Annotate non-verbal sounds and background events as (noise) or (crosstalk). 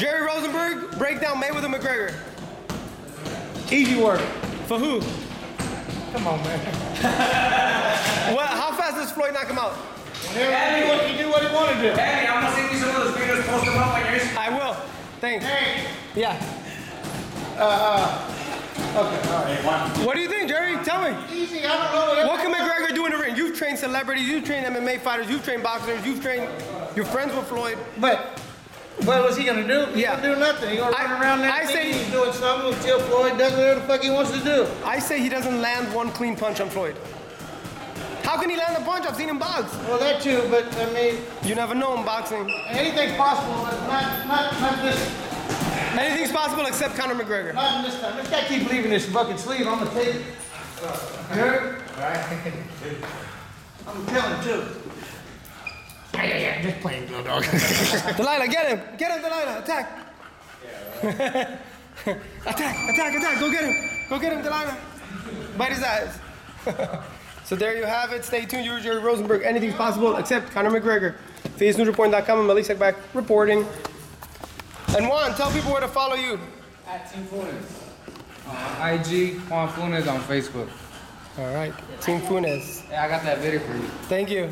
Jerry Rosenberg, break down Mayweather McGregor. Easy work. For who? Come on, man. (laughs) What? How fast does Floyd knock him out? Whenever he do what he do what he want to do. Hey, I'm gonna send you some of those videos, post them up on your Instagram. I will. Thanks. Hey. Yeah. Uh, uh, okay, all right. What do you think, Jerry? Tell me. Easy. I don't know. What can McGregor do in the ring? You've trained celebrities, you've trained MMA fighters, you've trained boxers, you've trained. You're friends with Floyd. But what was he gonna do? He Yeah. gonna do nothing. He gonna I- run around there I thinking say- he's doing something until Floyd does whatever the fuck he wants to do. I say he doesn't land one clean punch on Floyd. How can he land a punch? I've seen him box. Well, that too, but I mean, You never know in boxing. anything's possible, but not not not this Anything's possible except Conor McGregor. not in this time. This guy keep leaving his fucking sleeve on the table. You heard? (laughs) I'm telling too. Yeah, yeah, yeah. Just playing, little dog. (laughs) Delilah, get him. Get him, Delilah. Attack. (laughs) attack, attack, attack. Go get him. Go get him, Delilah. Bite his eyes. (laughs) so there you have it. Stay tuned. You're Jerry Rosenberg. Anything's possible except Conor McGregor. EsNewsReport.com and Malik back reporting. And Juan, tell people where to follow you. At Team Funes. Uh, IG, Juan Funes on Facebook. All right. Team Funes. Yeah, I got that video for you. Thank you.